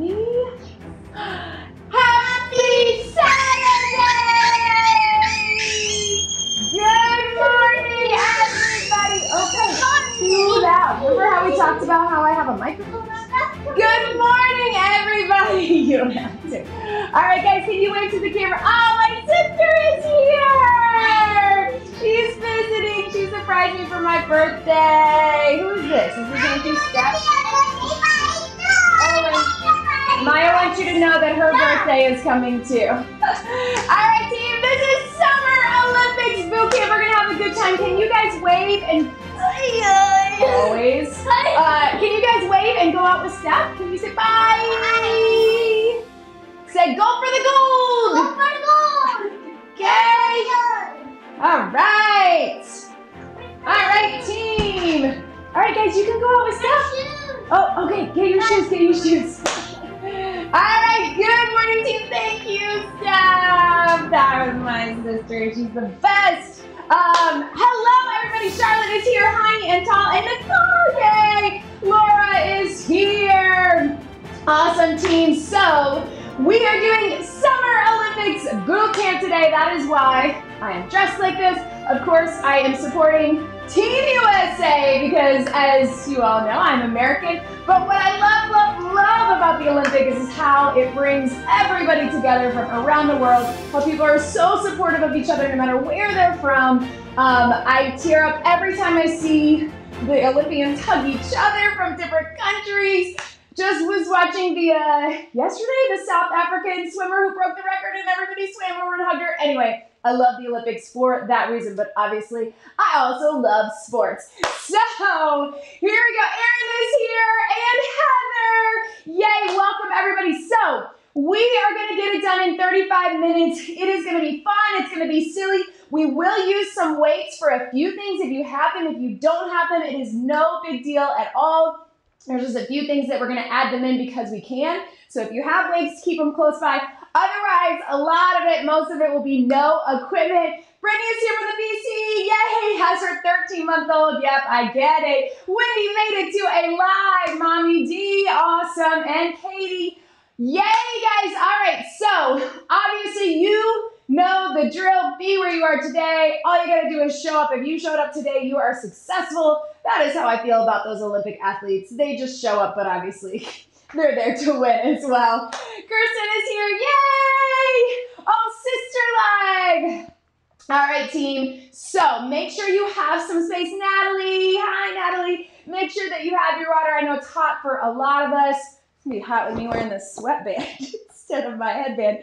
Happy Saturday! Good morning, everybody. Okay, too loud. Remember how we talked about how I have a microphone? Good morning, everybody. You don't have to. All right, guys, can you wave to the camera? Oh, my sister is here. She's visiting. She surprised me for my birthday. Who is this? Is this Auntie Steph? Oh, Maya wants you to know that her birthday is coming too. All right, team, this is Summer Olympics boot camp. We're gonna have a good time. Can you guys wave and always? Uh, can you guys wave and go out with Steph? Can you say bye? Say go for the gold. go for the gold. Okay. All right. All right, team. All right, guys, you can go out with Steph. Oh, okay. Get your shoes. Get your shoes. All right. Good morning, team. Thank you, Steph. That was my sister. She's the best. Um, hello, everybody. Charlotte is here. Hi, and tall, and Nicole. Yay. Laura is here. Awesome, team. So we are doing Summer Olympics boot camp today. That is why I am dressed like this. Of course, I am supporting Team USA because, as you all know, I'm American. But what I love, love, love about the Olympics is how it brings everybody together from around the world. How people are so supportive of each other no matter where they're from. Um, I tear up every time I see the Olympians hug each other from different countries. Just was watching the uh, yesterday the South African swimmer who broke the record and everybody swam over and hugged her. Anyway, I love the Olympics for that reason, but obviously I also love sports. So here we go. Erin is here and Heather. Yay! Welcome everybody. So we are going to get it done in 35 minutes. It is going to be fun. It's going to be silly. We will use some weights for a few things if you have them. If you don't have them, it is no big deal at all. There's just a few things that we're going to add them in because we can. So if you have weights, keep them close by. Otherwise, a lot of it, most of it will be no equipment. Brittany is here from the BC. Yay! Has her 13 month old. Yep, I get it. Wendy made it to a live. Mommy D, awesome. And Katie. Yay, guys. All right. So obviously you know the drill. Be where you are today. All you got to do is show up. If you showed up today, you are successful. That is how I feel about those Olympic athletes. They just show up, but obviously they're there to win as well. Kirsten is here. Yay! Oh, sister leg. All right, team. So make sure you have some space. Natalie, hi, Natalie. Make sure that you have your water. I know it's hot for a lot of us. It's gonna be hot with me wearing this sweatband instead of my headband.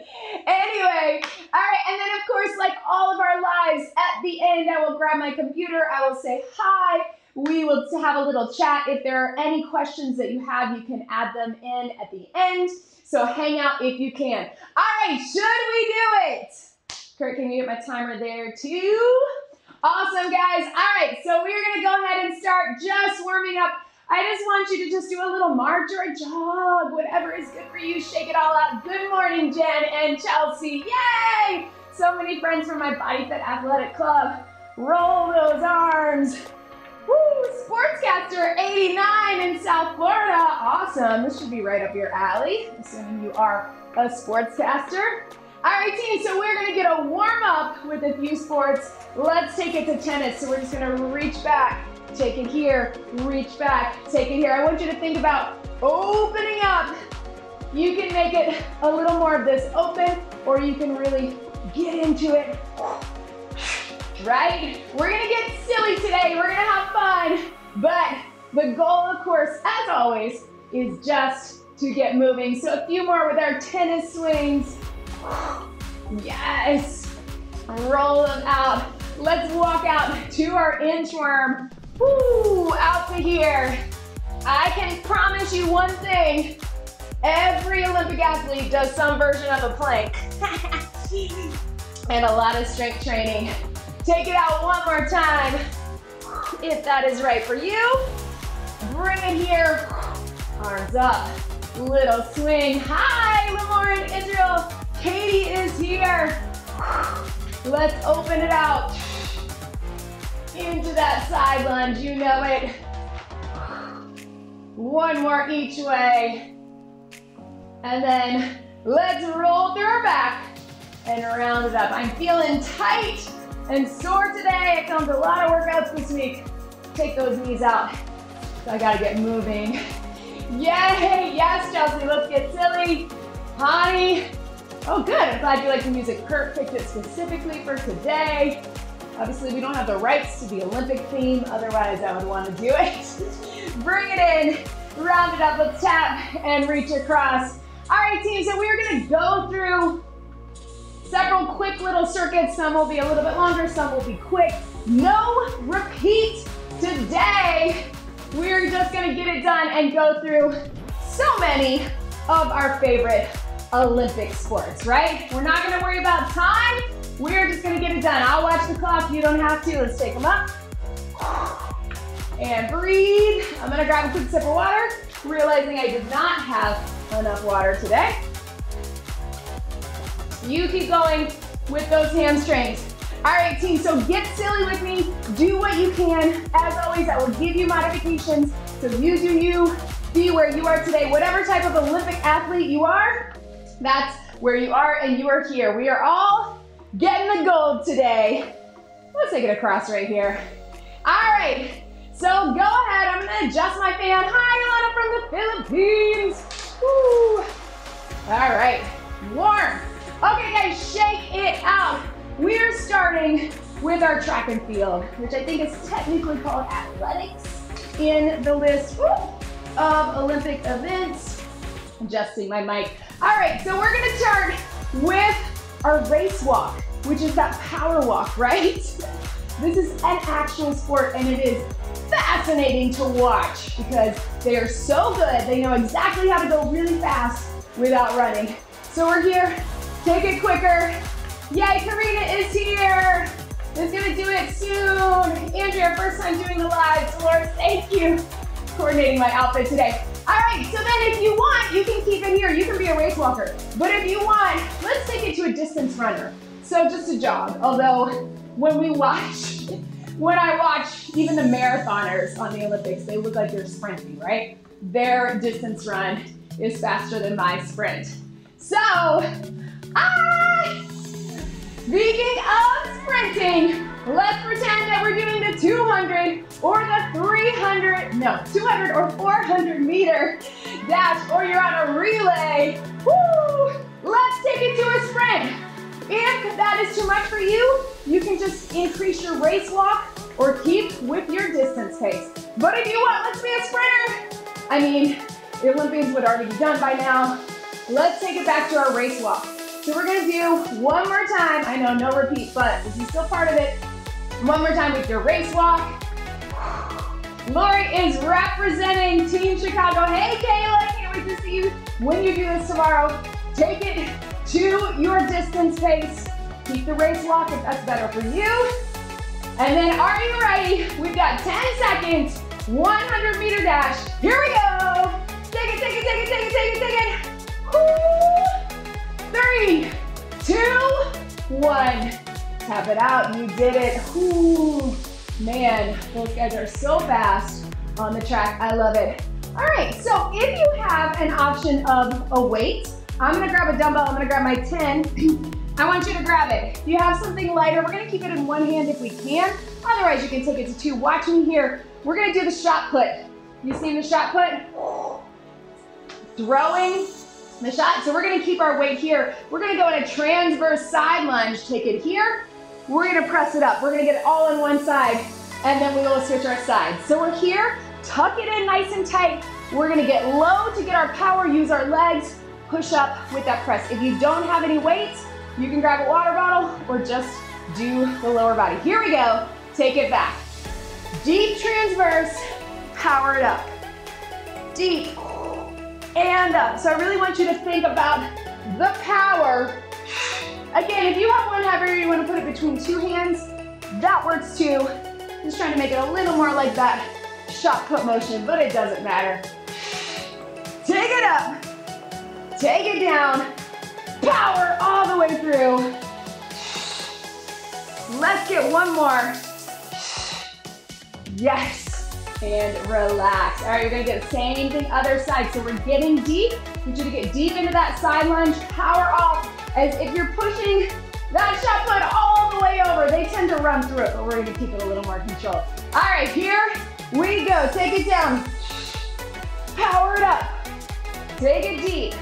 Anyway, all right, and then of course, like all of our lives, at the end, I will grab my computer. I will say hi. We will have a little chat. If there are any questions that you have, you can add them in at the end. So hang out if you can. All right, should we do it? Kurt, can you get my timer there too? Awesome, guys. All right, so we're gonna go ahead and start just warming up. I just want you to just do a little march or a jog, whatever is good for you. Shake it all out. Good morning, Jen and Chelsea. Yay! So many friends from my BodyFit Athletic Club. Roll those arms. Woo! Sportscaster 89 in South Florida. Awesome. This should be right up your alley, assuming you are a sportscaster. All right, team, so we're gonna get a warm up with a few sports. Let's take it to tennis. So we're just gonna reach back, take it here, reach back, take it here. I want you to think about opening up. You can make it a little more of this open, or you can really get into it. Right? We're gonna get silly today. We're gonna have fun. But the goal, of course, as always, is just to get moving. So a few more with our tennis swings. Yes. Roll them out. Let's walk out to our inchworm. Woo, out to here. I can promise you one thing. Every Olympic athlete does some version of a plank. and a lot of strength training. Take it out one more time. If that is right for you. Bring it here. Arms up. Little swing. Hi, Lamar and Israel. Katie is here. Let's open it out. Into that side lunge, you know it. One more each way. And then let's roll through our back and round it up. I'm feeling tight and sore today. I filmed a lot of workouts this week. Take those knees out. So I gotta get moving. Yay, yes, Chelsea, let's get silly. Honey. Oh, good, I'm glad you like the music. Kurt picked it specifically for today. Obviously, we don't have the rights to the Olympic theme, otherwise I would want to do it. Bring it in, round it up, let's tap and reach across. All right, team, so we're gonna go through several quick little circuits. Some will be a little bit longer, some will be quick. No repeat today. We're just gonna get it done and go through so many of our favorite Olympic sports, right? We're not gonna worry about time. We're just gonna get it done. I'll watch the clock, you don't have to. Let's take them up. And breathe. I'm gonna grab a quick sip of water, realizing I did not have enough water today. You keep going with those hamstrings. All right, team, so get silly with me. Do what you can. As always, I will give you modifications. So you do you, be where you are today. Whatever type of Olympic athlete you are, that's where you are and you are here. We are all getting the gold today. Let's take it across right here. All right, so go ahead. I'm gonna adjust my fan. Hi, Alana from the Philippines. Woo. All right, warm. Okay, guys, shake it out. We're starting with our track and field, which I think is technically called athletics in the list of Olympic events. Adjusting my mic. All right, so we're gonna start with our race walk, which is that power walk, right? This is an actual sport and it is fascinating to watch because they are so good. They know exactly how to go really fast without running. So we're here, take it quicker. Yay, Karina is here. Is gonna do it soon. Andrea, first time doing the live. Dolores, thank you. Coordinating my outfit today. All right, so then if you want, you can keep it here. You can be a race walker. But if you want, let's take it to a distance runner. So just a jog. Although when we watch, when I watch even the marathoners on the Olympics, they look like they're sprinting, right? Their distance run is faster than my sprint. So, speaking of sprinting, let's pretend that we're doing the 200 or the 300, no, 200 or 400 meter dash, or you're on a relay. Woo! Let's take it to a sprint. If that is too much for you, you can just increase your race walk or keep with your distance pace. But if you want, let's be a sprinter. I mean, the Olympians would already be done by now. Let's take it back to our race walk. So we're gonna do one more time. I know, no repeat, but this is still part of it. One more time with your race walk. Lori is representing Team Chicago. Hey, Kayla, I can't wait to see you when you do this tomorrow. Take it to your distance pace. Keep the race walk if that's better for you. And then are you ready? We've got 10 seconds, 100 meter dash. Here we go. Take it, take it, take it, take it, take it, take it. Woo. Three, two, one. Tap it out, you did it. Ooh, man, those guys are so fast on the track. I love it. All right, so if you have an option of a weight, I'm gonna grab a dumbbell, I'm gonna grab my 10. I want you to grab it. If you have something lighter, we're gonna keep it in one hand if we can. Otherwise, you can take it to two. Watch me here. We're gonna do the shot put. You seen the shot put? Throwing the shot. So we're gonna keep our weight here. We're gonna go in a transverse side lunge. Take it here. We're gonna press it up. We're gonna get it all on one side, and then we will switch our sides. So we're here, tuck it in nice and tight. We're gonna get low to get our power, use our legs, push up with that press. If you don't have any weights, you can grab a water bottle or just do the lower body. Here we go. Take it back. Deep transverse, power it up. Deep and up. So I really want you to think about the power. Again, if you have one heavier, you want to put it between two hands, that works too. Just trying to make it a little more like that shot put motion, but it doesn't matter. Take it up. Take it down. Power all the way through. Let's get one more. Yes. And relax. All right, you're gonna get the same thing other side. So we're getting deep. I want you to get deep into that side lunge, power off, as if you're pushing that shot put all the way over. They tend to run through it, but we're gonna keep it a little more controlled. All right, here we go. Take it down. Power it up. Take it deep.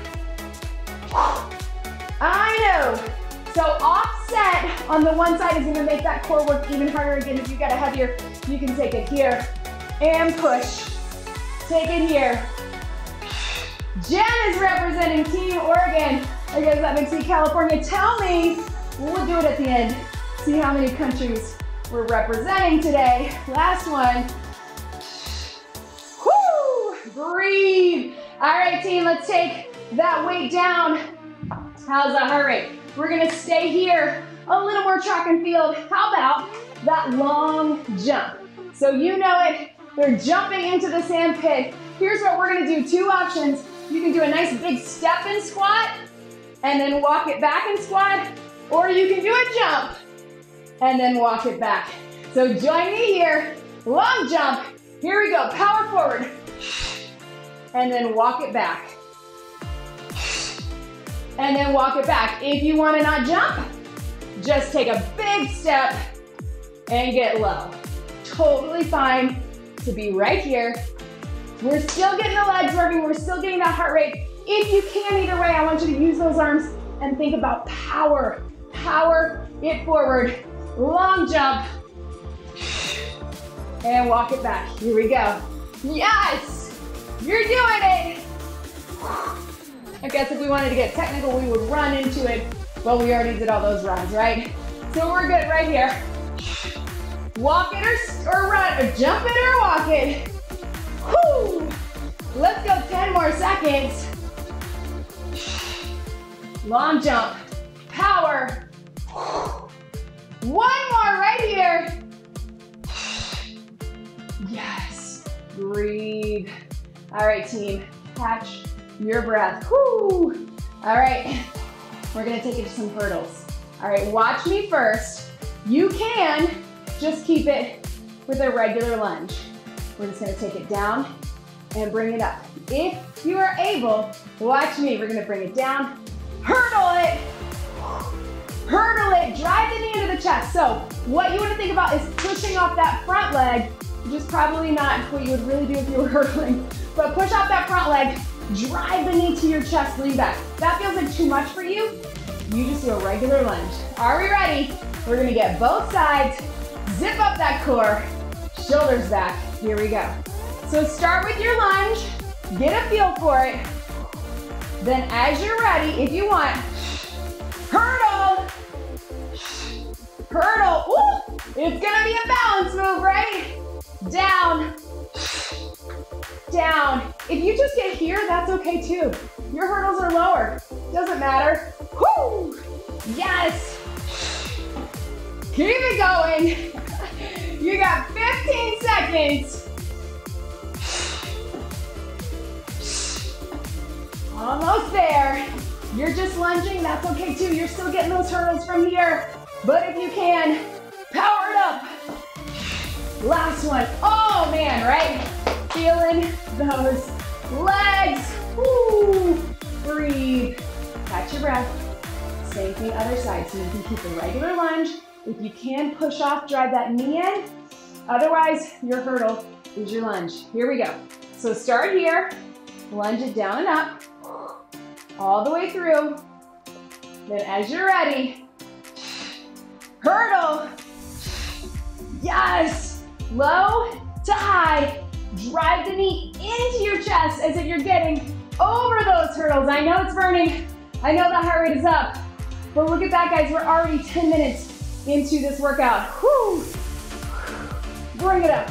I know. So offset on the one side is gonna make that core work even harder. Again, if you got a heavier, you can take it here and push. Take it here. Jen is representing Team Oregon. I guess that makes me California. Tell me, we'll do it at the end. See how many countries we're representing today. Last one. Whoo! Breathe. All right, team, let's take that weight down. How's that heart rate? We're gonna stay here, a little more track and field. How about that long jump? So you know it, they're jumping into the sand pit. Here's what we're gonna do, two options. You can do a nice big step and squat, and then walk it back and squat, or you can do a jump, and then walk it back. So join me here, long jump. Here we go, power forward, and then walk it back and then walk it back. If you wanna not jump, just take a big step and get low. Totally fine to be right here. We're still getting the legs working, we're still getting that heart rate. If you can either way, I want you to use those arms and think about power. Power it forward. Long jump. And walk it back. Here we go. Yes! You're doing it! I guess if we wanted to get technical, we would run into it, but we already did all those runs, right? So we're good right here. Walk it or, or run, or jump it or walk it. Whoo! Let's go 10 more seconds. Long jump, power. One more right here. Yes, breathe. All right, team, catch your breath. Whoo! All right, we're gonna take it to some hurdles. All right, watch me first. You can just keep it with a regular lunge. We're just gonna take it down and bring it up. If you are able, watch me. We're gonna bring it down, hurdle it, hurdle it, drive the knee into the chest. So what you wanna think about is pushing off that front leg, which is probably not what you would really do if you were hurdling, but push off that front leg, Drive the knee to your chest, lean back. That feels like too much for you. You just do a regular lunge. Are we ready? We're gonna get both sides, zip up that core, shoulders back. Here we go. So start with your lunge, get a feel for it. Then as you're ready, if you want, hurdle, hurdle. Ooh, it's gonna be a balance move, right? Down, down. If you just get here, that's okay too. Your hurdles are lower. Doesn't matter. Whoo! Yes! Keep it going. You got 15 seconds. Almost there. You're just lunging, that's okay too. You're still getting those hurdles from here. But if you can, power it up. Last one. Oh man, right? Feeling those legs. Woo. Breathe. Catch your breath. Same thing other side. So you can keep a regular lunge. If you can, push off, drive that knee in. Otherwise, your hurdle is your lunge. Here we go. So start here, lunge it down and up, all the way through. Then as you're ready, hurdle. Yes, low to high, Drive the knee into your chest as if you're getting over those hurdles. I know it's burning. I know the heart rate is up. But look at that, guys. We're already 10 minutes into this workout. Whew. Bring it up.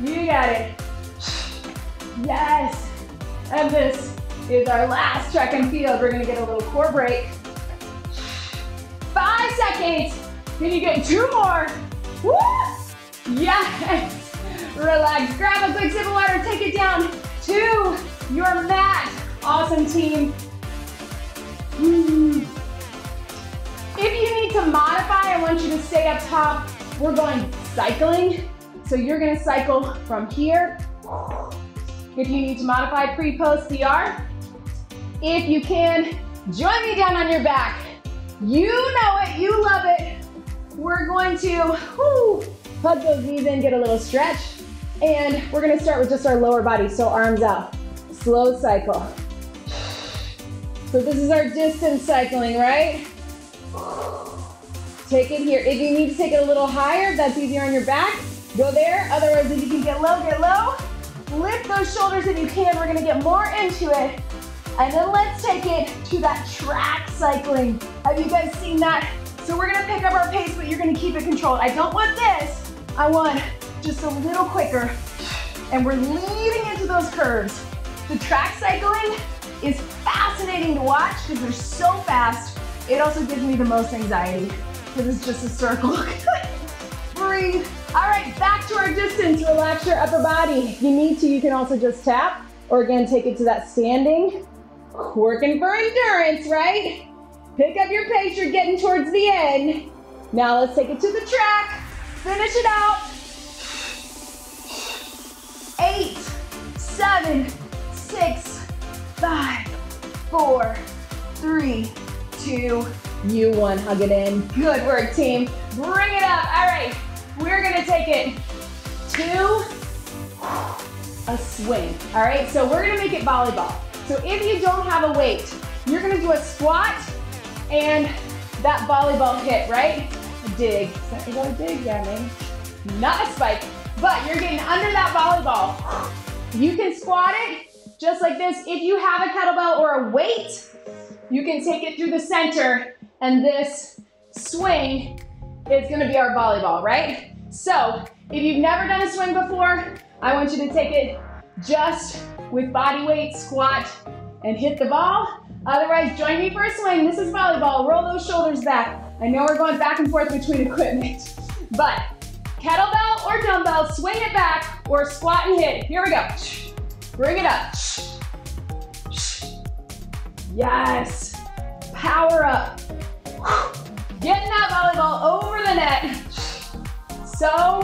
You got it. Yes. And this is our last track and field. We're gonna get a little core break. Five seconds. Can you get two more? Woo! Yes. Relax. Grab a quick sip of water. Take it down to your mat. Awesome, team. Hmm. To modify, I want you to stay up top. We're going cycling. So you're gonna cycle from here. If you need to modify pre-post CR, If you can, join me down on your back. You know it, you love it. We're going to whoo, hug those knees in, get a little stretch. And we're gonna start with just our lower body, so arms out. Slow cycle. So this is our distance cycling, right? Take it here. If you need to take it a little higher, that's easier on your back, go there. Otherwise, if you can get low, get low. Lift those shoulders if you can. We're gonna get more into it. And then let's take it to that track cycling. Have you guys seen that? So we're gonna pick up our pace, but you're gonna keep it controlled. I don't want this. I want just a little quicker. And we're leading into those curves. The track cycling is fascinating to watch because they're so fast. It also gives me the most anxiety because it's just a circle. Breathe. All right, back to our distance. Relax your upper body. If you need to, you can also just tap or again, take it to that standing. Working for endurance, right? Pick up your pace, you're getting towards the end. Now let's take it to the track. Finish it out. Eight, seven, six, five, four, three, two, you one. Hug it in. Good work, team. Bring it up. All right, we're gonna take it to a swing. All right, so we're gonna make it volleyball. So if you don't have a weight, you're gonna do a squat and that volleyball hit, right? A dig. Is that, a dig? Yeah, maybe. Not a spike, but you're getting under that volleyball. You can squat it just like this. If you have a kettlebell or a weight, you can take it through the center and this swing is gonna be our volleyball, right? So if you've never done a swing before, I want you to take it just with body weight, squat, and hit the ball. Otherwise, join me for a swing. This is volleyball. Roll those shoulders back. I know we're going back and forth between equipment, but kettlebell or dumbbell, swing it back or squat and hit. Here we go. Bring it up. Yes. Power up. Getting that volleyball over the net. So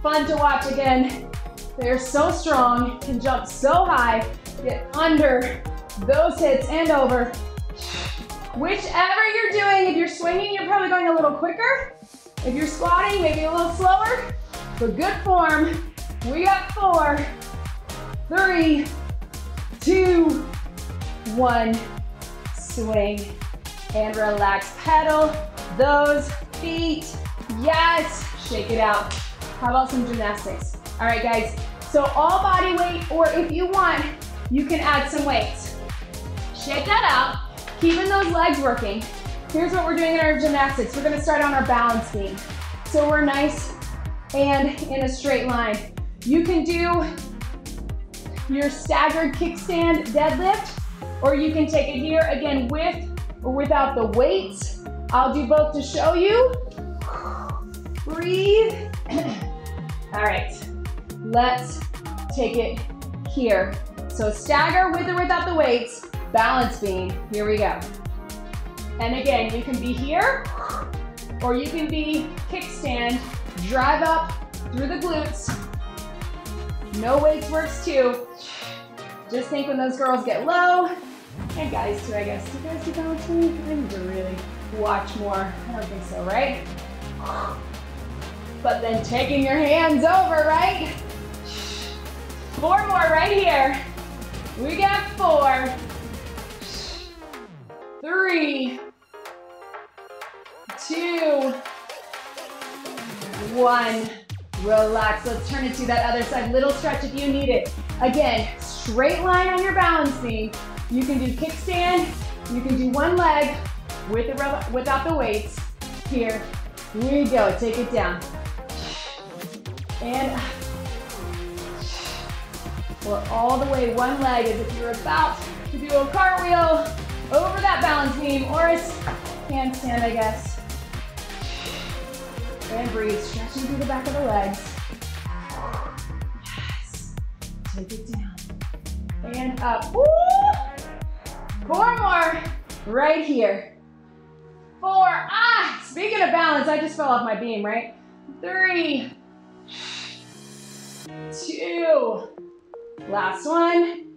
fun to watch again. They're so strong, can jump so high, get under those hits and over. Whichever you're doing, if you're swinging, you're probably going a little quicker. If you're squatting, maybe a little slower. But good form. We got four, three, two, one. Swing and relax. Pedal those feet. Yes. Shake it out. How about some gymnastics? All right, guys. So all body weight, or if you want, you can add some weights. Shake that out, keeping those legs working. Here's what we're doing in our gymnastics. We're gonna start on our balance beam. So we're nice and in a straight line. You can do your staggered kickstand deadlift, or you can take it here again with or without the weights. I'll do both to show you. Breathe. All right, let's take it here. So stagger with or without the weights, balance beam, here we go. And again, you can be here, or you can be kickstand, drive up through the glutes. No weights works too. Just think when those girls get low, and guys too, I guess. Do you guys do balance? I need to really watch more. I don't think so, right? But then taking your hands over, right? Four more right here. We got four, three, two, one. Relax. Let's turn it to that other side. Little stretch if you need it. Again, straight line on your balance beam. You can do kickstand. You can do one leg with the, without the weights. Here. Here you go. Take it down. And or all the way one leg as if you're about to do a cartwheel over that balance beam or a handstand, I guess. And breathe, stretching through the back of the legs. Yes. Take it down. And up. Woo! Four more right here. Four. Ah, speaking of balance, I just fell off my beam, right? Three, two, last one,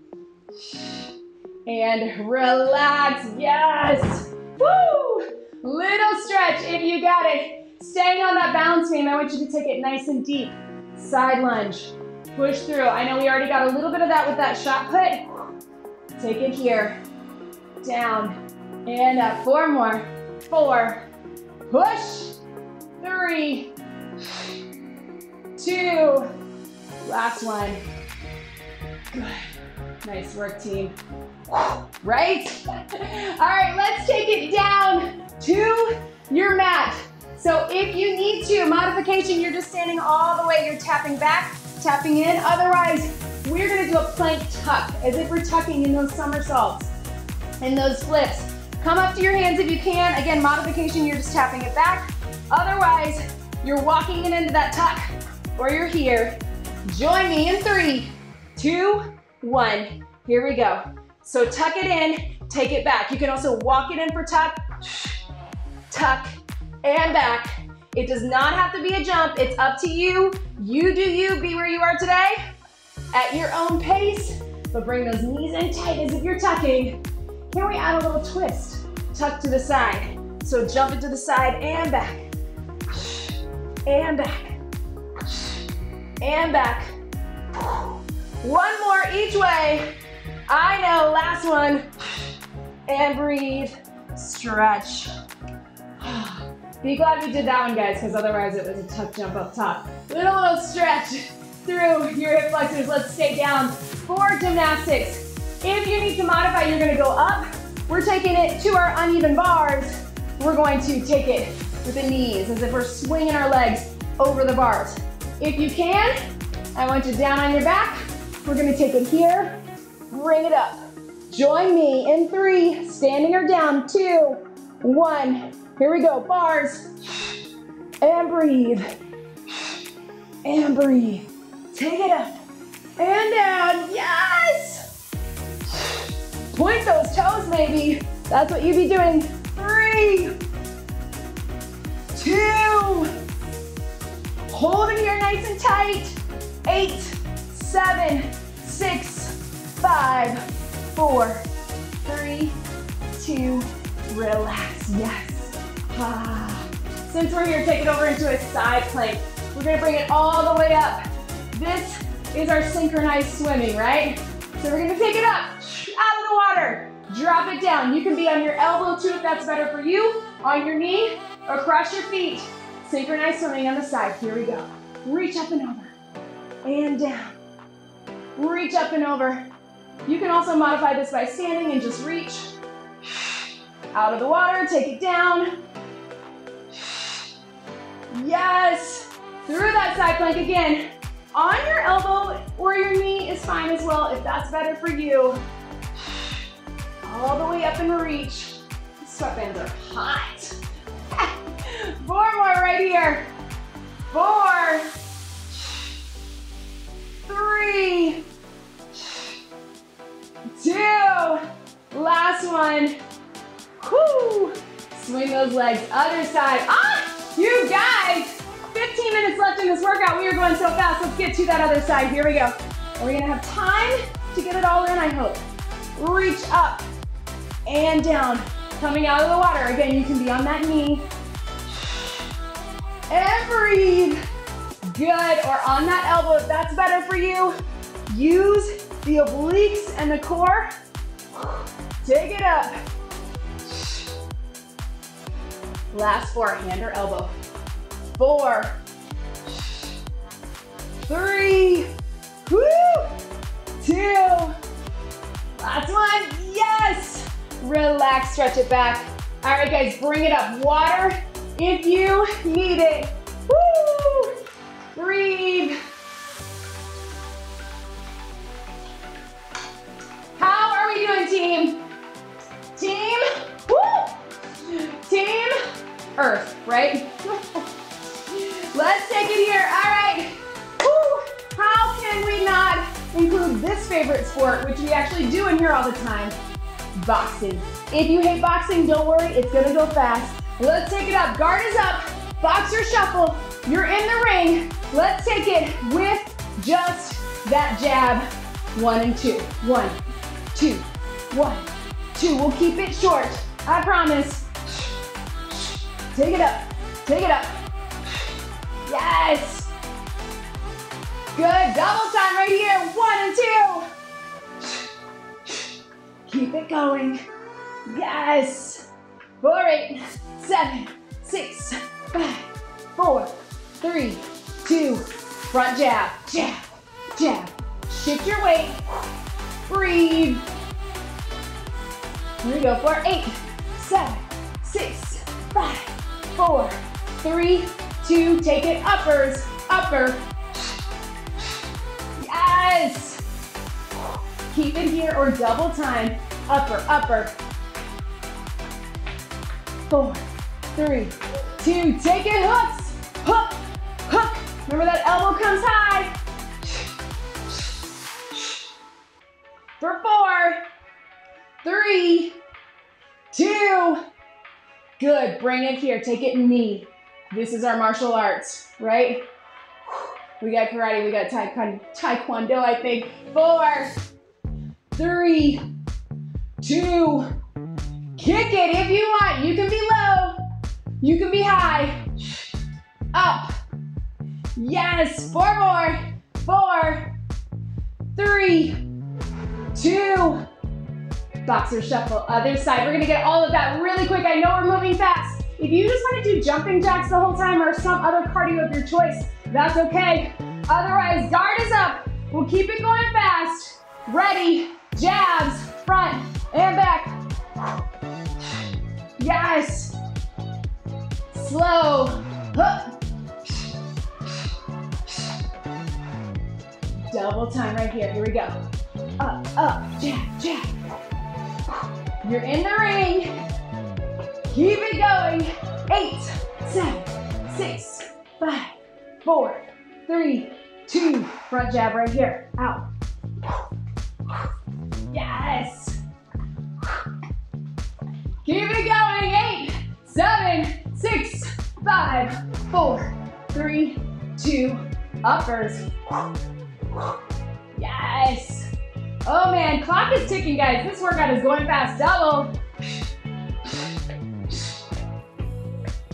and relax. Yes. Woo! Little stretch if you got it. Staying on that balance beam, I want you to take it nice and deep. Side lunge. Push through. I know we already got a little bit of that with that shot put. Take it here. Down. And up. Four more. Four. Push. Three. Two. Last one. Good. Nice work, team. Right? All right, let's take it down to your mat. So if you need to, modification, you're just standing all the way, you're tapping back, tapping in. Otherwise, we're gonna do a plank tuck, as if we're tucking in those somersaults and those flips. Come up to your hands if you can. Again, modification, you're just tapping it back. Otherwise, you're walking it into that tuck, or you're here. Join me in three, two, one. Here we go. So tuck it in, take it back. You can also walk it in for tuck, tuck, and back. It does not have to be a jump. It's up to you. You do you. Be where you are today at your own pace, but bring those knees in tight as if you're tucking. Can we add a little twist? Tuck to the side. So jump into the side and back. And back. And back. One more each way. I know, last one. And breathe, stretch. Be glad we did that one, guys, because otherwise it was a tough jump up top. Little, little stretch through your hip flexors. Let's stay down for gymnastics. If you need to modify, you're gonna go up. We're taking it to our uneven bars. We're going to take it with the knees as if we're swinging our legs over the bars. If you can, I want you down on your back. We're gonna take it here, bring it up. Join me in three, standing or down, two, one. Here we go, bars. And breathe. And breathe. Take it up and down, yes! Point those toes, maybe. That's what you'd be doing. Three, two, holding here nice and tight. Eight, seven, six, five, four, three, two, relax, yes. Ah. Since we're here, take it over into a side plank. We're gonna bring it all the way up. This is our synchronized swimming, right? So we're gonna take it up, water, drop it down. You can be on your elbow too if that's better for you, on your knee, or across your feet. Synchronized swimming on the side, here we go. Reach up and over, and down. Reach up and over. You can also modify this by standing and just reach. Out of the water, take it down. Yes, through that side plank again. On your elbow or your knee is fine as well if that's better for you. All the way up and reach. Sweatbands are hot. Four more right here. Four, three, two, last one. Whoo! Swing those legs, other side. Ah, you guys, 15 minutes left in this workout. We are going so fast. Let's get to that other side. Here we go. We're gonna have time to get it all in, I hope. Reach up and down. Coming out of the water. Again, you can be on that knee. And breathe. Good, or on that elbow if that's better for you. Use the obliques and the core. Take it up. Last four, hand or elbow. Four, three, woo, two, last one, yes. Relax, stretch it back. All right, guys, bring it up. Water if you need it. Woo! Breathe. How are we doing, team? Team, woo! Team Earth, right? Let's take it here. All right. Woo! How can we not include this favorite sport, which we actually do in here all the time? Boxing. If you hate boxing, don't worry, it's gonna go fast. Let's take it up. Guard is up. Boxer shuffle. You're in the ring. Let's take it with just that jab. One and two. One, two, One, two, we'll keep it short. I promise. Take it up, take it up. Yes. Good, double time right here. One and two. Keep it going. Yes. Four, eight, seven, six, five, four, three, two, front jab, jab, jab. Shift your weight. Breathe. Here we go. Four, eight, seven, six, five, four, three, two. Take it uppers, upper. Keep it here or double time. Upper, upper. Four, three, two. Take it hooks. Hook, hook. Remember that elbow comes high. For four, three, two. Good, bring it here, take it knee. This is our martial arts, right? We got karate, we got taekwondo, I think. Four, three, two. Kick it if you want. You can be low, you can be high. Up. Yes, four more. Four, three, two, boxer shuffle, other side. We're gonna get all of that really quick. I know we're moving fast. If you just wanna do jumping jacks the whole time or some other cardio of your choice, that's okay. Otherwise, guard is up. We'll keep it going fast. Ready, jabs, front and back. Yes. Slow. Double time right here. Here we go. Up, up, jab, jab. You're in the ring. Keep it going. Eight, seven, six, five, four, three, two. Front jab right here. Out. Yes. Keep it going. Eight, seven, six, five, four, three, two. Uppers. Yes. Oh man, clock is ticking, guys. This workout is going fast. Double.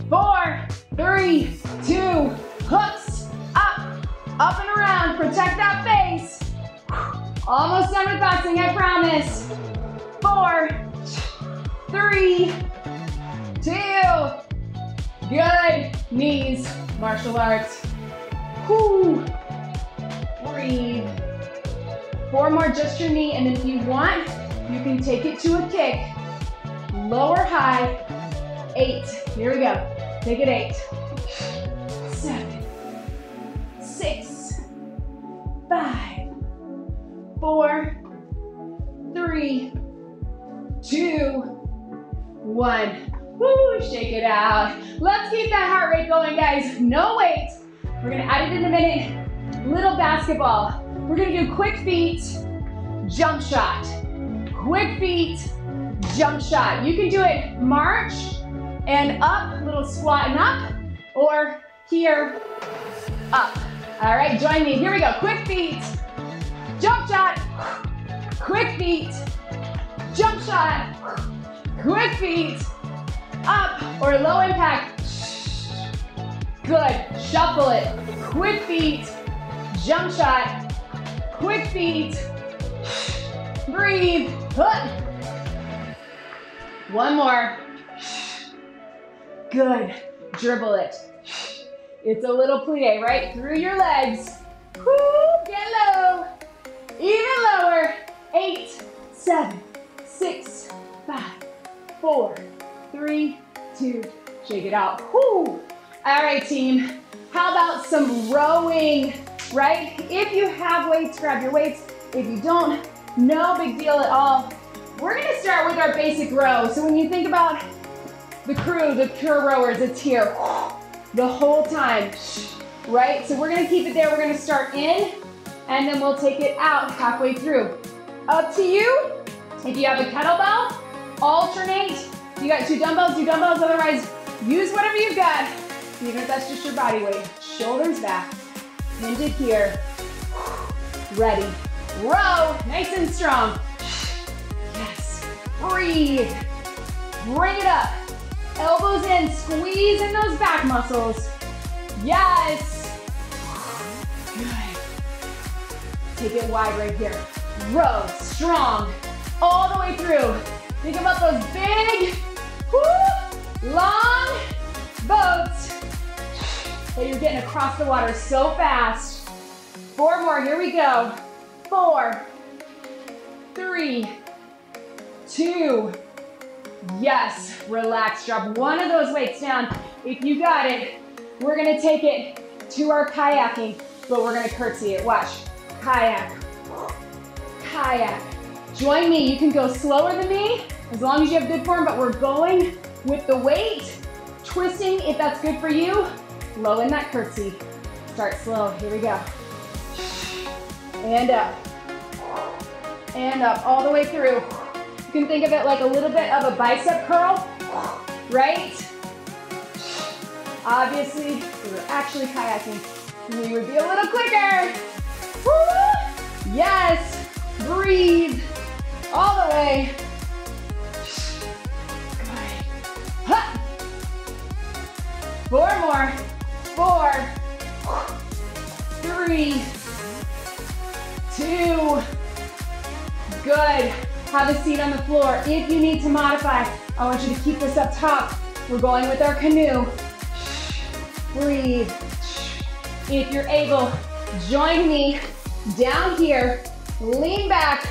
Four, three, two, hooks, up, up and around. Protect that face. Almost done with boxing, I promise. Four, three, two. Good. Knees, martial arts. Whoo. Breathe. Four more, just your knee, and if you want, you can take it to a kick. Lower high, eight. Here we go. Take it eight, seven, six, five, four, three, two, one. Woo, shake it out. Let's keep that heart rate going, guys. No weight. We're gonna add it in a minute. Little basketball. We're gonna do quick feet, jump shot. Quick feet, jump shot. You can do it march and up, little squat and up, or here, up. All right, join me. Here we go. Quick feet, jump shot, quick feet, jump shot, quick feet, up or low impact. Good. Shuffle it. Quick feet, jump shot, Quick feet. Breathe. Put. One more. Good. Dribble it. It's a little plie, right? Through your legs. Get low. Even lower. Eight, seven, six, five, four, three, two. Shake it out. Whoo! All right, team. How about some rowing? right? If you have weights, grab your weights. If you don't, no big deal at all. We're gonna start with our basic row. So when you think about the crew, the pure rowers, it's here the whole time, right? So we're gonna keep it there. We're gonna start in, and then we'll take it out halfway through. Up to you. If you have a kettlebell, alternate. You got two dumbbells, do dumbbells. Otherwise, use whatever you've got, even if that's just your body weight. Shoulders back. Hinge it here. Ready. Row, nice and strong. Yes. breathe. Bring it up. Elbows in, squeeze in those back muscles. Yes. Take it wide right here. Row, strong, all the way through. Think about those big, whoo, long boats that you're getting across the water so fast. Four more, here we go. Four, three, two, yes, relax. Drop one of those weights down. If you got it, we're gonna take it to our kayaking, but we're gonna curtsy it. Watch, kayak, kayak. Join me, you can go slower than me, as long as you have good form, but we're going with the weight, twisting if that's good for you, low in that curtsy. Start slow, here we go. And up, and up, all the way through. You can think of it like a little bit of a bicep curl, right? Obviously, we were actually kayaking. We would be a little quicker. Woo! Yes, breathe all the way. Four more. Four, three, two, good. Have a seat on the floor. If you need to modify, I want you to keep this up top. We're going with our canoe. Breathe. If you're able, join me down here. Lean back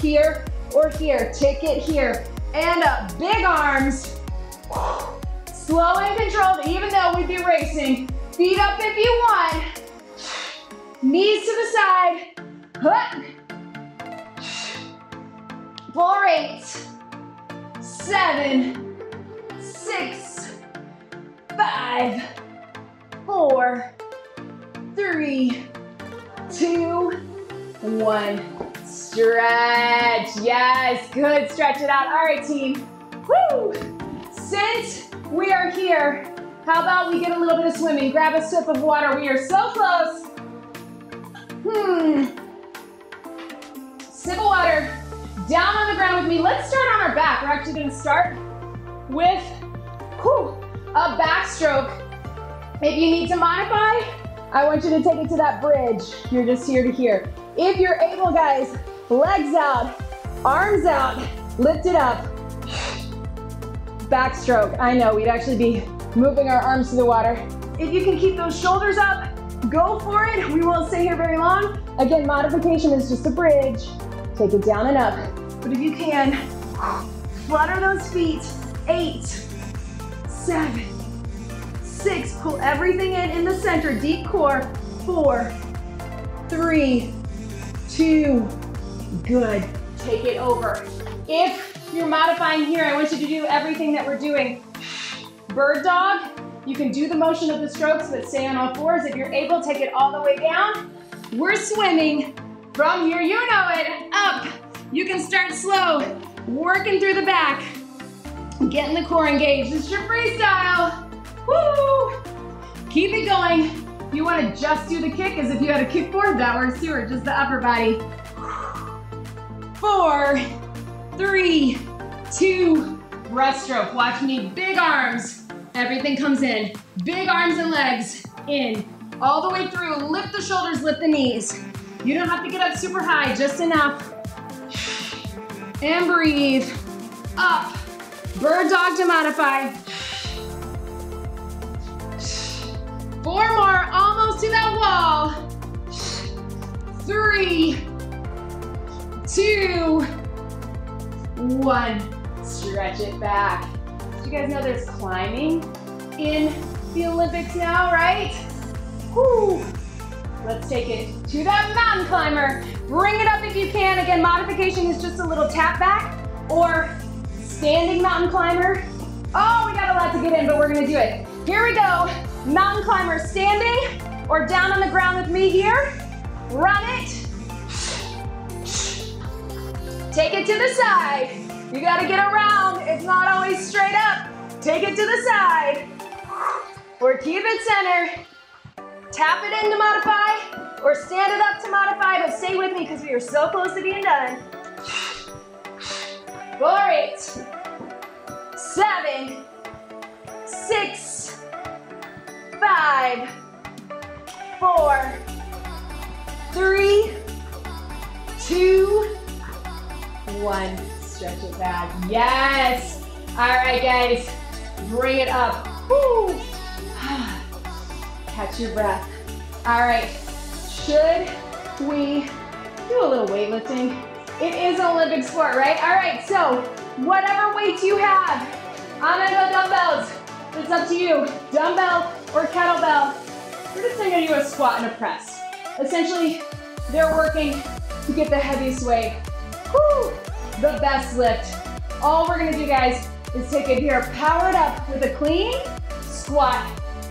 here or here. Take it here and up. Big arms. Slow and controlled, even though we'd be racing. Feet up if you want. Knees to the side. hook, Four, eight, seven, six, five, four, three, two, one. Stretch, yes, good, stretch it out. All right, team, woo. Since we are here, how about we get a little bit of swimming? Grab a sip of water, we are so close. Hmm, sip of water, down on the ground with me. Let's start on our back. We're actually gonna start with whew, a backstroke. If you need to modify, I want you to take it to that bridge. You're just here to here. If you're able, guys, legs out, arms out, lift it up. Backstroke. I know, we'd actually be moving our arms to the water. If you can keep those shoulders up, go for it. We won't stay here very long. Again, modification is just a bridge. Take it down and up. But if you can, flutter those feet. Eight, seven, six. Pull everything in in the center. Deep core. Four, three, two. Good. Take it over. If you're modifying here, I want you to do everything that we're doing. Bird dog, you can do the motion of the strokes, but stay on all fours. If you're able, take it all the way down. We're swimming from here, you know it, up. You can start slow, working through the back, getting the core engaged. This is your freestyle. Woo! Keep it going. You wanna just do the kick as if you had a kickboard, that works too, or just the upper body. Four, three, two, breaststroke. Watch me, big arms. Everything comes in. Big arms and legs, in. All the way through, lift the shoulders, lift the knees. You don't have to get up super high, just enough. And breathe. Up. Bird dog to modify. Four more, almost to that wall. Three, two, one. Stretch it back. You guys know there's climbing in the Olympics now, right? Whoo. Let's take it to that mountain climber. Bring it up if you can. Again, modification is just a little tap back or standing mountain climber. Oh, we got a lot to get in, but we're gonna do it. Here we go. Mountain climber standing or down on the ground with me here. Run it. Take it to the side. You gotta get around. It's not always straight up. Take it to the side. Or keep it center. Tap it in to modify, or stand it up to modify, but stay with me because we are so close to being done. for eight, seven, six, five, four, three, two, one. Stretch it back. Yes. All right, guys. Bring it up. Woo. Catch your breath. All right. Should we do a little weightlifting? It is an Olympic sport, right? All right, so whatever weight you have, I'm gonna go dumbbells. It's up to you. Dumbbell or kettlebell. We're just gonna do a squat and a press. Essentially, they're working to get the heaviest weight. The best lift. All we're gonna do, guys, is take it here, power it up with a clean squat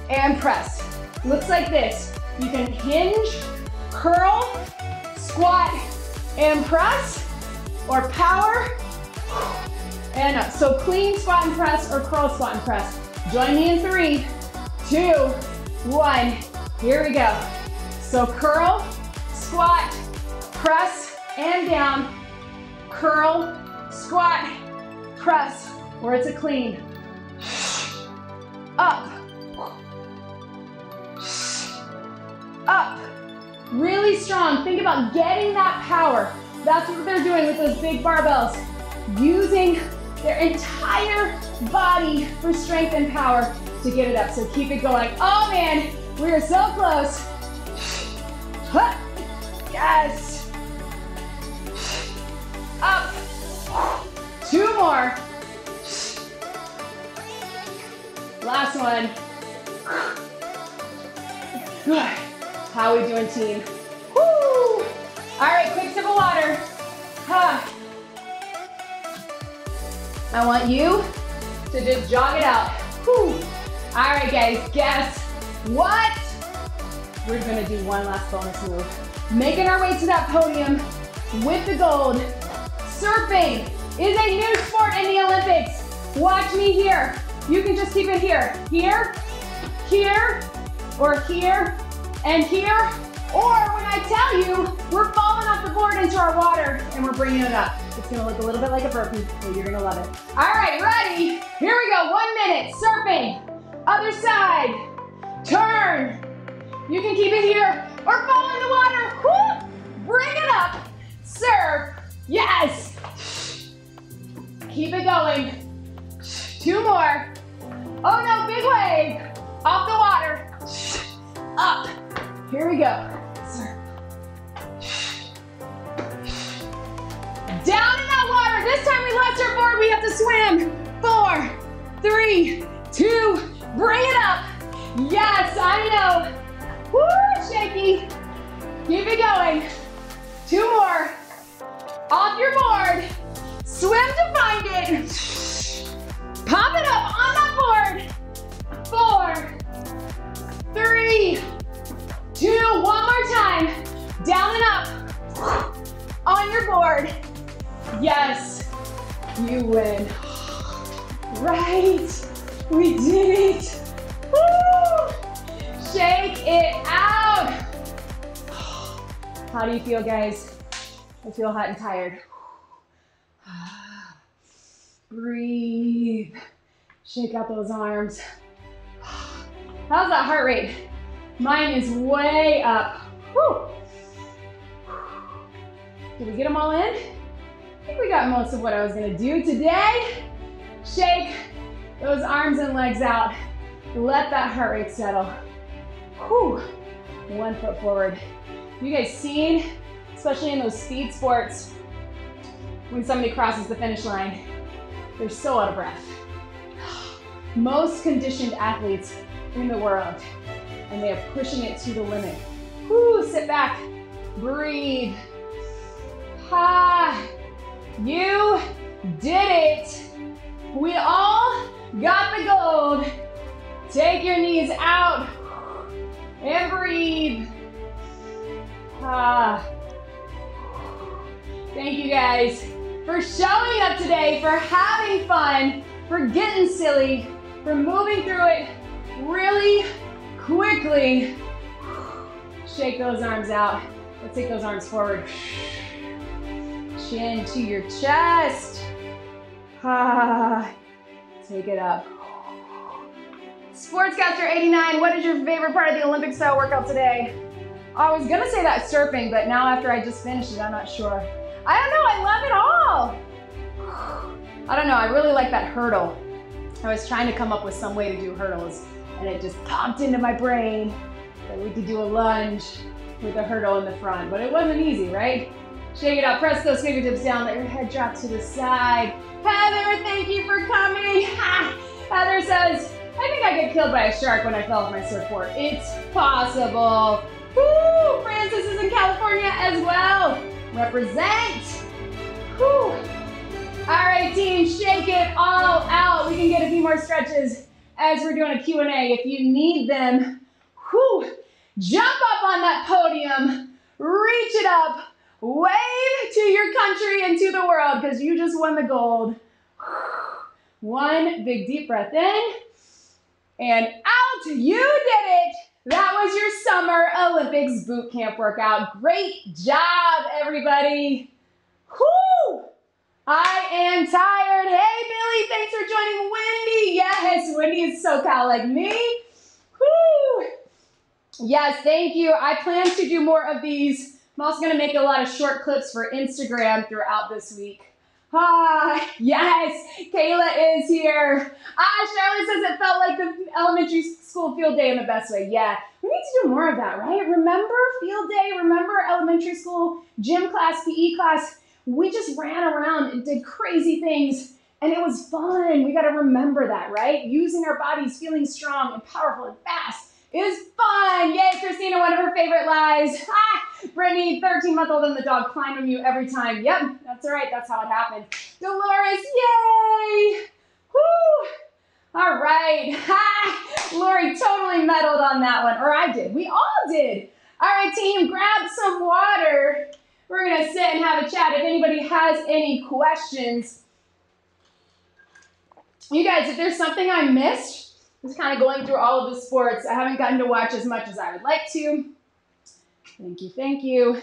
and press. Looks like this. You can hinge, curl, squat, and press, or power, and up. So clean squat and press, or curl squat and press. Join me in three, two, one. Here we go. So curl, squat, press, and down. Curl, squat, press, or it's a clean. Up. Up. Really strong. Think about getting that power. That's what they're doing with those big barbells. Using their entire body for strength and power to get it up. So keep it going. Oh man, we are so close. Yes. Up. Two more. Last one. Good. How are we doing, team? Woo! All right, quick sip of water. Huh. I want you to just jog it out. All right, guys, guess what? We're gonna do one last bonus move. Making our way to that podium with the gold. Surfing is a new sport in the Olympics. Watch me here. You can just keep it here. Here, here, or here, and here. Or when I tell you, we're falling off the board into our water and we're bringing it up. It's gonna look a little bit like a burpee, but you're gonna love it. All right, ready? Here we go, one minute, surfing. Other side, turn. You can keep it here or fall in the water. Woo! Bring it up, surf. Yes. Keep it going. Two more. Oh no, big wave. Off the water. Up. Here we go. Down in that water. This time we left our board. We have to swim. Four, three, two, bring it up. Yes, I know. Woo, shaky. Keep it going. Two more. Off your board. Swim to find it. Pop it up on that board. Four, three, two, one more time. Down and up. On your board. Yes, you win. Right, we did it. Woo! Shake it out. How do you feel, guys? I feel hot and tired. Breathe. Shake out those arms. How's that heart rate? Mine is way up. Whew. Did we get them all in? I think we got most of what I was gonna do today. Shake those arms and legs out. Let that heart rate settle. Whew. One foot forward. You guys seen, especially in those speed sports, when somebody crosses the finish line, they're so out of breath. Most conditioned athletes in the world, and they are pushing it to the limit. Whoo, sit back, breathe. Ha, you did it. We all got the gold. Take your knees out and breathe. Ah. Thank you guys for showing up today, for having fun, for getting silly, for moving through it really quickly. Shake those arms out. Let's take those arms forward. Chin to your chest. Ah, take it up. Sportscaster 89, what is your favorite part of the Olympic style workout today? I was gonna say that surfing, but now after I just finished it, I'm not sure. I don't know, I love it all. I don't know, I really like that hurdle. I was trying to come up with some way to do hurdles, and it just popped into my brain that we could do a lunge with a hurdle in the front, but it wasn't easy, right? Shake it out, press those fingertips down, let your head drop to the side. Heather, thank you for coming. Ha! Heather says, I think I get killed by a shark when I fell off my surfboard. It's possible. Woo! Francis is in California as well. Represent. Woo! All right, team, shake it all out. We can get a few more stretches as we're doing a Q&A. If you need them, whoo, jump up on that podium, reach it up, wave to your country and to the world because you just won the gold. One big deep breath in and out. You did it. That was your Summer Olympics boot camp workout. Great job, everybody. Whoo! I am tired. Hey, Billy, thanks for joining Wendy. Yes, Wendy is SoCal like me. Whoo! Yes, thank you. I plan to do more of these. I'm also to make a lot of short clips for Instagram throughout this week. Hi, yes, Kayla is here. Ah, Charlotte says it felt like the elementary school field day in the best way. Yeah, we need to do more of that, right? Remember field day? Remember elementary school gym class, PE class? We just ran around and did crazy things and it was fun. We got to remember that, right? Using our bodies, feeling strong and powerful and fast is fun. Yay, Christina, one of her favorite lies. Ah, Brittany, 13 month old and the dog climb on you every time. Yep, that's all right. That's how it happened. Dolores, yay. Woo. All right. Ha! Lori totally medaled on that one, or I did. We all did. All right, team, grab some water. We're going to sit and have a chat. If anybody has any questions, you guys, if there's something I missed, just kind of going through all of the sports. I haven't gotten to watch as much as I would like to. Thank you, thank you.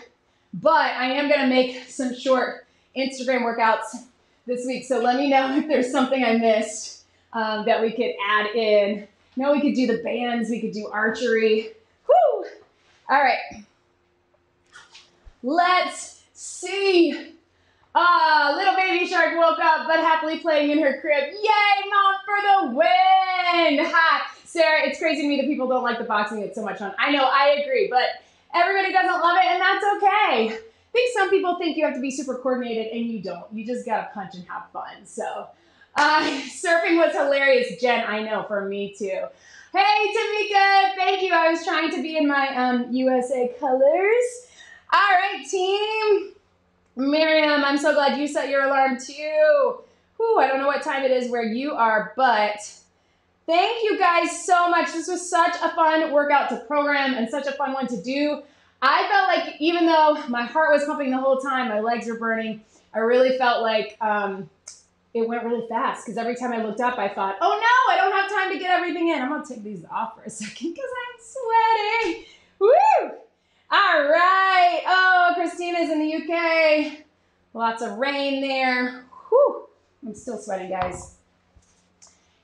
But I am going to make some short Instagram workouts this week. So let me know if there's something I missed um, that we could add in. No, we could do the bands, we could do archery. Whoo! All right. Let's see. Ah, little baby shark woke up, but happily playing in her crib. Yay, mom, for the win! Ha! Sarah, it's crazy to me that people don't like the boxing. It's so much fun. I know, I agree, but everybody doesn't love it, and that's okay. I think some people think you have to be super coordinated, and you don't. You just gotta punch and have fun. So, uh, surfing was hilarious, Jen. I know, for me too. Hey, Tamika, thank you. I was trying to be in my um, USA colors. All right, team. Miriam, I'm so glad you set your alarm too. Whew, I don't know what time it is where you are, but thank you guys so much. This was such a fun workout to program and such a fun one to do. I felt like even though my heart was pumping the whole time, my legs were burning, I really felt like um, it went really fast because every time I looked up, I thought, oh no, I don't have time to get everything in. I'm gonna take these off for a second because I'm sweating. Woo! All right. Oh, Christina's in the UK. Lots of rain there. Whew. I'm still sweating, guys.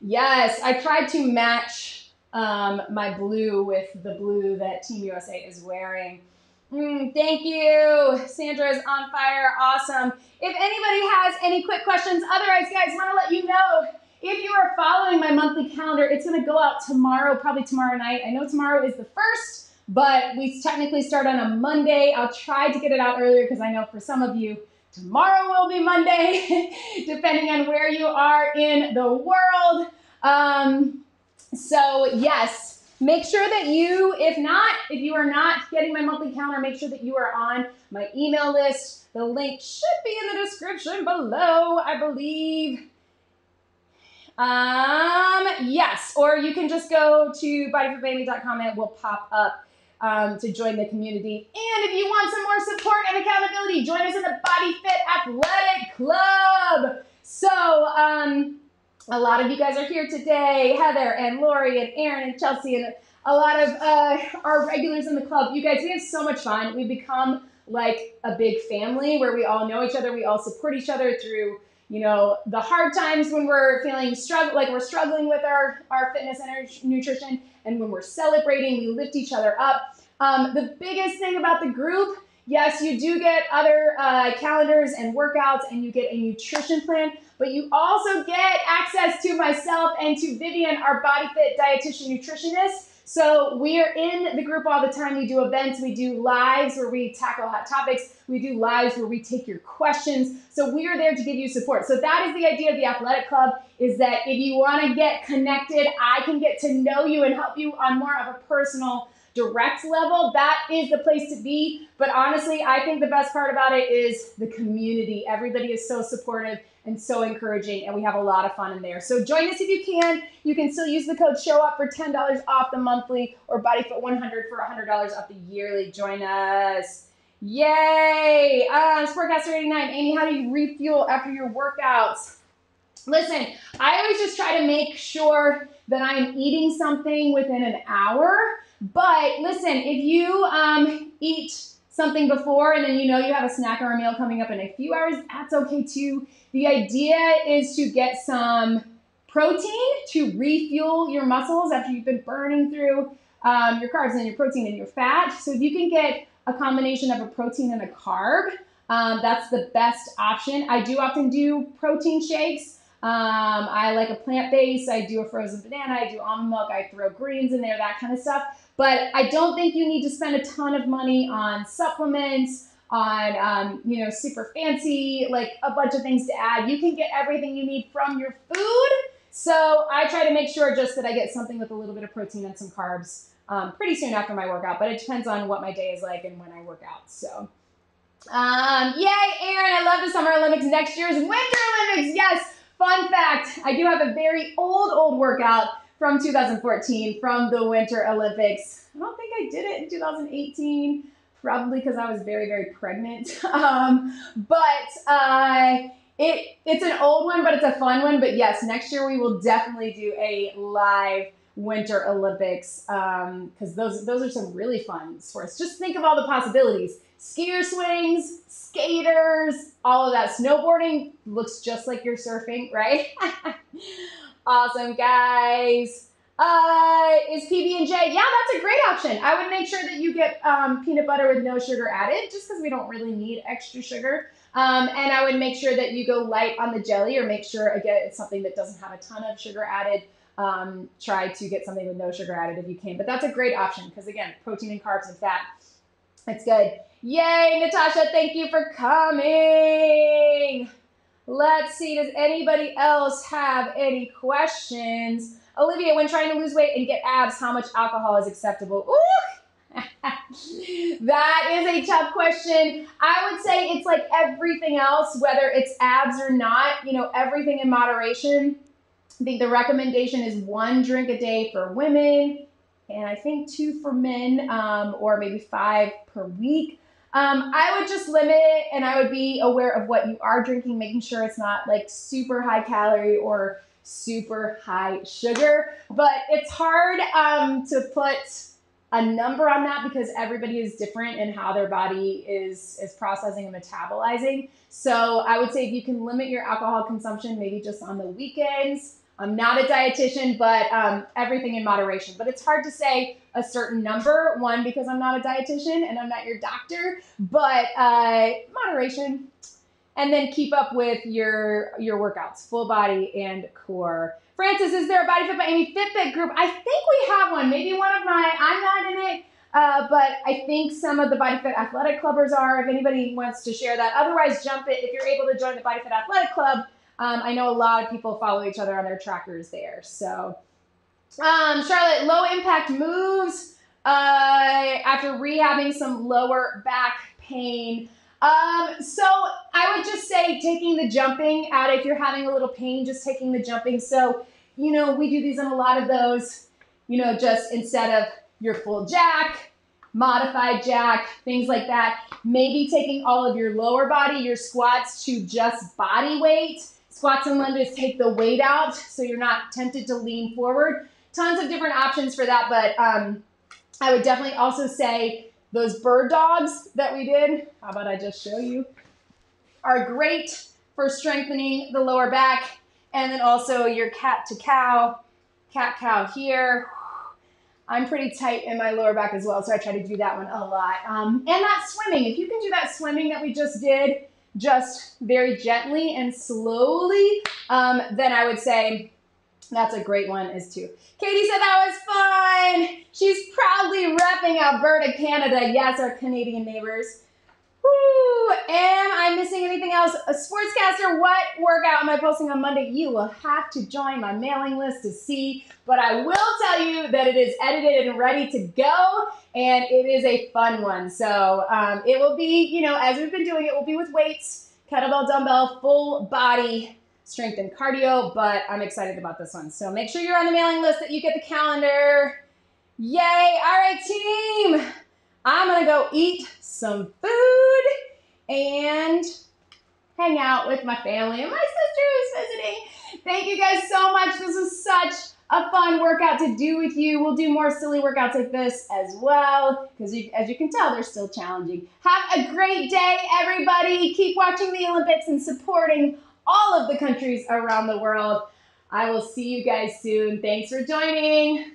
Yes, I tried to match um, my blue with the blue that Team USA is wearing. Mm, thank you. Sandra is on fire. Awesome. If anybody has any quick questions, otherwise, guys, want to let you know if you are following my monthly calendar, it's going to go out tomorrow, probably tomorrow night. I know tomorrow is the first but we technically start on a Monday. I'll try to get it out earlier because I know for some of you, tomorrow will be Monday, depending on where you are in the world. Um, so, yes, make sure that you, if not, if you are not getting my monthly calendar, make sure that you are on my email list. The link should be in the description below, I believe. Um, yes, or you can just go to bodyfitbyamy.com and it will pop up um, to join the community. And if you want some more support and accountability, join us in the BodyFit Athletic Club. So, um, a lot of you guys are here today Heather and Lori and Aaron and Chelsea and a lot of uh, our regulars in the club. You guys, we have so much fun. We've become like a big family where we all know each other, we all support each other through you know, the hard times when we're feeling struggle, like we're struggling with our, our fitness and our nutrition, and when we're celebrating, we lift each other up. Um, the biggest thing about the group, yes, you do get other uh, calendars and workouts, and you get a nutrition plan, but you also get access to myself and to Vivian, our body fit dietitian nutritionist. So we are in the group all the time. We do events, we do lives where we tackle hot topics, we do lives where we take your questions. So we are there to give you support. So that is the idea of the athletic club is that if you want to get connected, I can get to know you and help you on more of a personal direct level, that is the place to be. But honestly, I think the best part about it is the community. Everybody is so supportive and so encouraging, and we have a lot of fun in there. So join us if you can. You can still use the code SHOW UP for $10 off the monthly or BodyFit100 for $100 off the yearly. Join us. Yay! Uh, Sportcaster89, Amy, how do you refuel after your workouts? Listen, I always just try to make sure that I'm eating something within an hour. But listen, if you um, eat something before and then you know you have a snack or a meal coming up in a few hours, that's okay too. The idea is to get some protein to refuel your muscles after you've been burning through um, your carbs and your protein and your fat. So if you can get a combination of a protein and a carb, um, that's the best option. I do often do protein shakes. Um, I like a plant base. I do a frozen banana. I do almond milk. I throw greens in there, that kind of stuff. But I don't think you need to spend a ton of money on supplements, on um, you know super fancy like a bunch of things to add. You can get everything you need from your food. So I try to make sure just that I get something with a little bit of protein and some carbs um, pretty soon after my workout. But it depends on what my day is like and when I work out. So. Um, yay, Aaron! I love the Summer Olympics. Next year's Winter Olympics. Yes. Fun fact: I do have a very old, old workout from 2014 from the Winter Olympics. I don't think I did it in 2018, probably because I was very, very pregnant. Um, but uh, it it's an old one, but it's a fun one. But yes, next year we will definitely do a live Winter Olympics because um, those those are some really fun sports. Just think of all the possibilities: skier swings, skaters, all of that. Snowboarding looks just like you're surfing, right? Awesome, guys. Uh, is PB and J? Yeah, that's a great option. I would make sure that you get um, peanut butter with no sugar added, just because we don't really need extra sugar. Um, and I would make sure that you go light on the jelly, or make sure again it's something that doesn't have a ton of sugar added. Um, try to get something with no sugar added if you can. But that's a great option because again, protein and carbs and fat. It's good. Yay, Natasha! Thank you for coming. Let's see, does anybody else have any questions? Olivia, when trying to lose weight and get abs, how much alcohol is acceptable? Ooh! that is a tough question. I would say it's like everything else, whether it's abs or not, you know, everything in moderation. I think the recommendation is one drink a day for women, and I think two for men, um, or maybe five per week. Um, I would just limit it and I would be aware of what you are drinking, making sure it's not like super high calorie or super high sugar. But it's hard um, to put a number on that because everybody is different in how their body is is processing and metabolizing. So I would say if you can limit your alcohol consumption, maybe just on the weekends, I'm not a dietitian, but um, everything in moderation. But it's hard to say a certain number. One, because I'm not a dietitian and I'm not your doctor, but uh, moderation. And then keep up with your your workouts, full body and core. Francis, is there a BodyFit by Amy Fitbit group? I think we have one. Maybe one of my, I'm not in it, uh, but I think some of the Body Fit Athletic Clubbers are. If anybody wants to share that, otherwise, jump it. If you're able to join the BodyFit Athletic Club, um, I know a lot of people follow each other on their trackers there. So, um, Charlotte, low impact moves uh, after rehabbing some lower back pain. Um, so I would just say taking the jumping out if you're having a little pain, just taking the jumping. So, you know, we do these in a lot of those, you know, just instead of your full jack, modified jack, things like that. Maybe taking all of your lower body, your squats to just body weight Squats and lunges take the weight out so you're not tempted to lean forward. Tons of different options for that, but um, I would definitely also say those bird dogs that we did, how about I just show you, are great for strengthening the lower back. And then also your cat to cow, cat cow here. I'm pretty tight in my lower back as well, so I try to do that one a lot. Um, and that swimming, if you can do that swimming that we just did, just very gently and slowly, um, then I would say that's a great one is too. Katie said that was fun. She's proudly repping Alberta, Canada. Yes, our Canadian neighbors. Woo! Am I missing anything else? A sportscaster, what workout am I posting on Monday? You will have to join my mailing list to see, but I will tell you that it is edited and ready to go, and it is a fun one. So um, it will be, you know, as we've been doing, it will be with weights, kettlebell, dumbbell, full body strength and cardio, but I'm excited about this one. So make sure you're on the mailing list that you get the calendar. Yay! All right, team. I'm gonna go eat some food and hang out with my family and my sister who's visiting. Thank you guys so much. This was such a fun workout to do with you. We'll do more silly workouts like this as well because as you can tell, they're still challenging. Have a great day, everybody. Keep watching the Olympics and supporting all of the countries around the world. I will see you guys soon. Thanks for joining.